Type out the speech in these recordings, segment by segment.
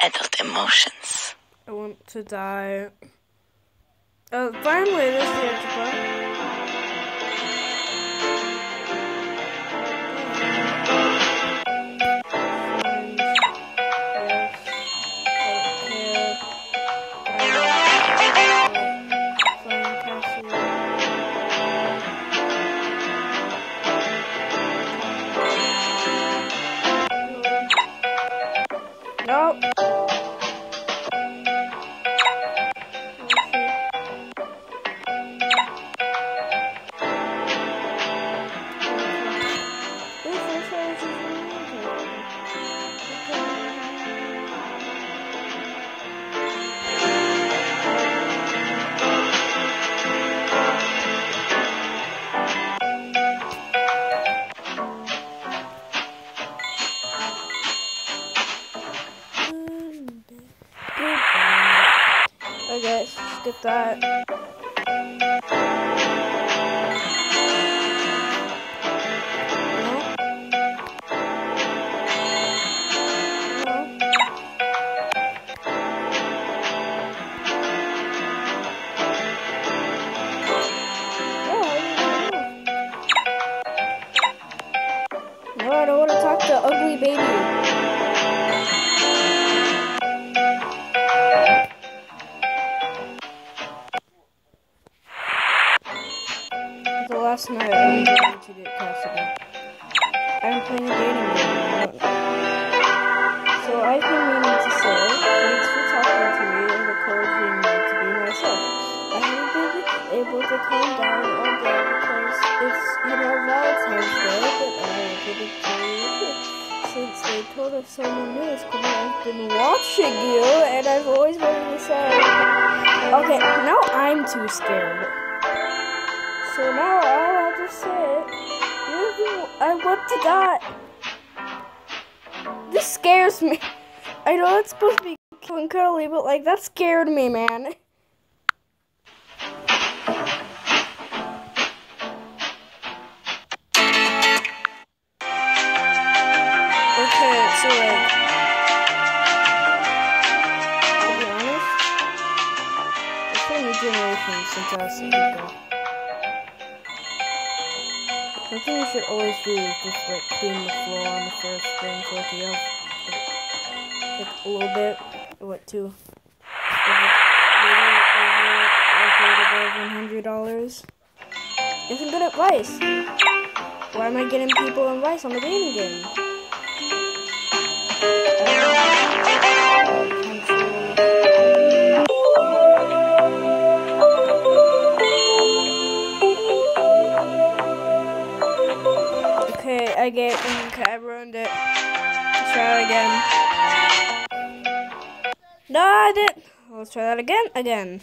adult emotions. I want to die. Uh, oh, finally, this is the extra part. I. Okay, skip that. Last night I to get Cassidy. I'm playing a dating game. I. So I've been meaning to say, thanks for talking to me and encouraging me to be myself. I haven't been able to calm down all day because it's, you know, Valentine's Day, but I wanted to tell you since they told us someone new is coming, I've been watching you, and I've always wanted to say, okay, now I'm too scared. So now have to say, you're I want to die. This scares me. I know it's supposed to be cute and cuddly, but like that scared me, man. I should always do is just like clean the floor on the first thing so like you have like, like a little bit what two hundred dollars. Isn't good advice. Why am I getting people advice on the dating game? I get okay, I ruined it. Let's try it again. No, I didn't. Let's try that again. Again.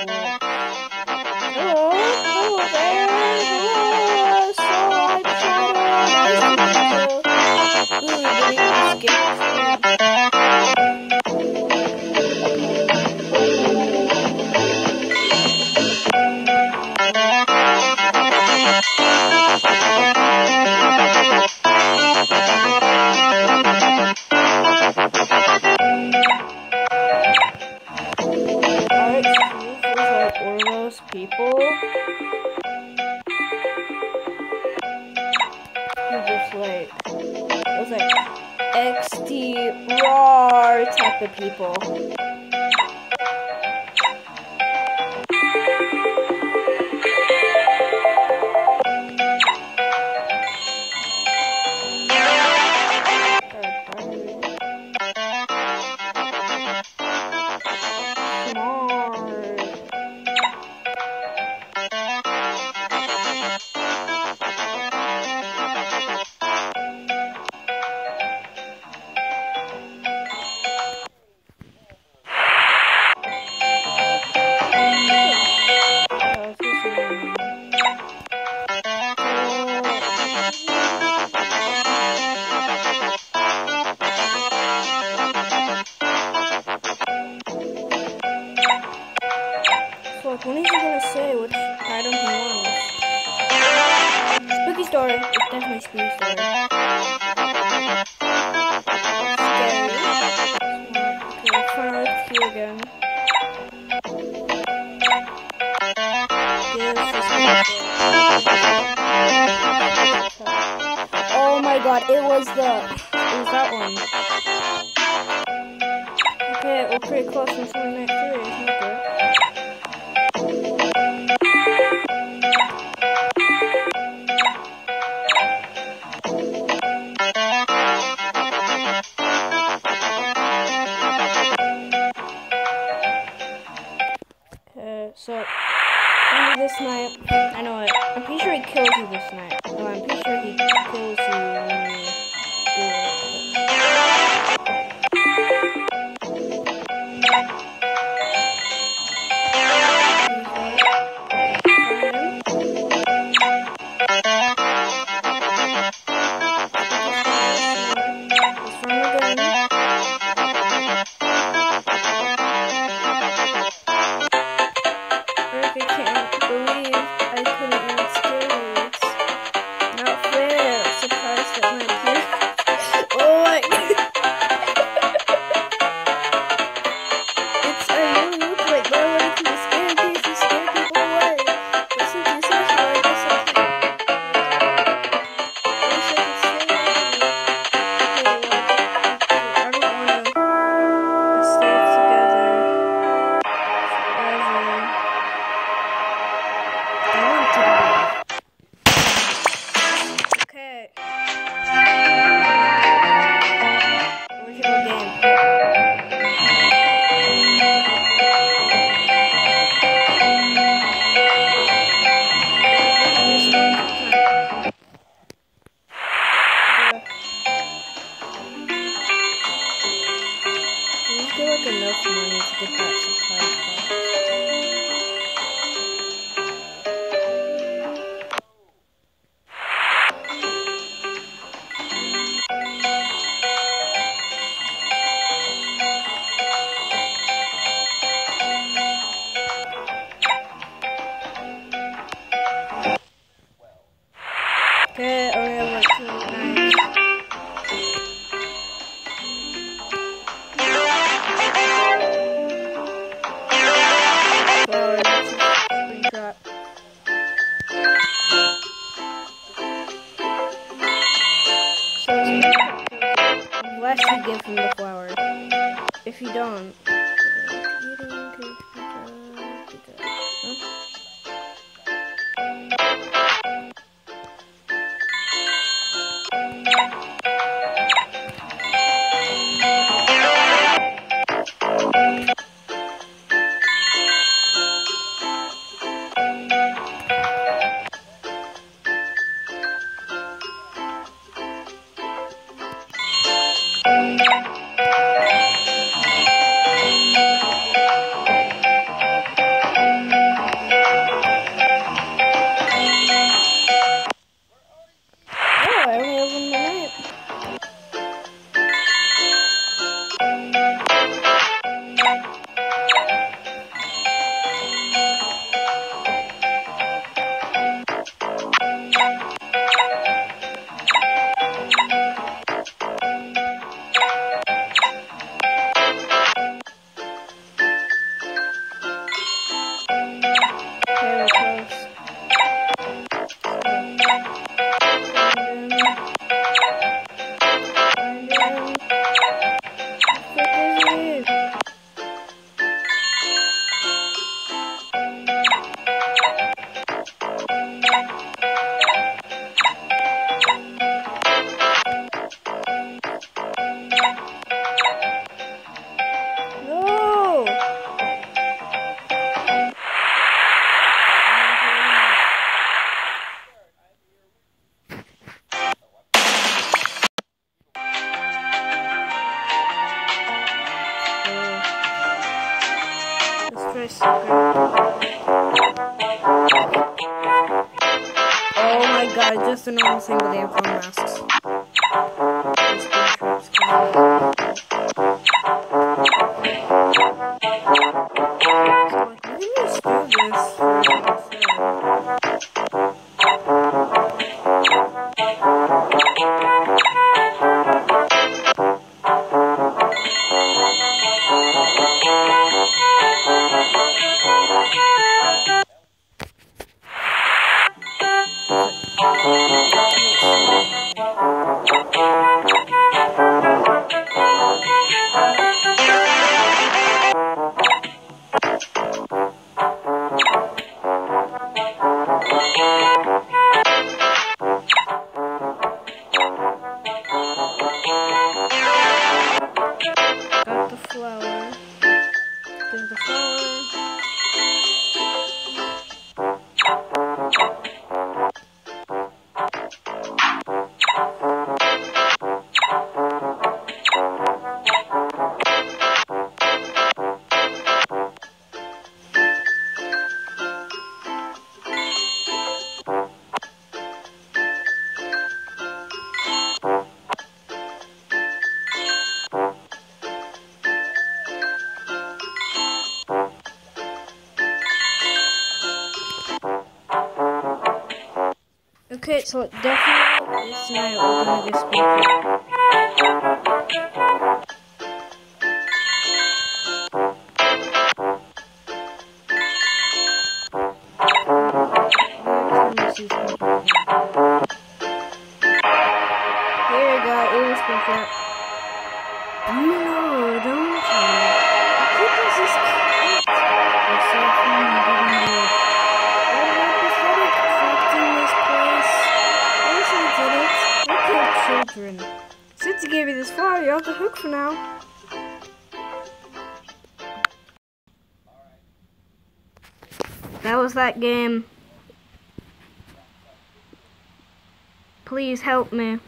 Ooh, really just like it was like XT roar type of people. was the it was that one. Okay, we're pretty close from someone next to Uh, so, this night, I know it. I'm pretty sure he kills you this night. I'm pretty sure he kills you. trường Unless you give him the flower. If you don't. that's the normal thing, but they have gun masks. it, so definitely this night we're gonna be speaking. for now. That was that game. Please help me.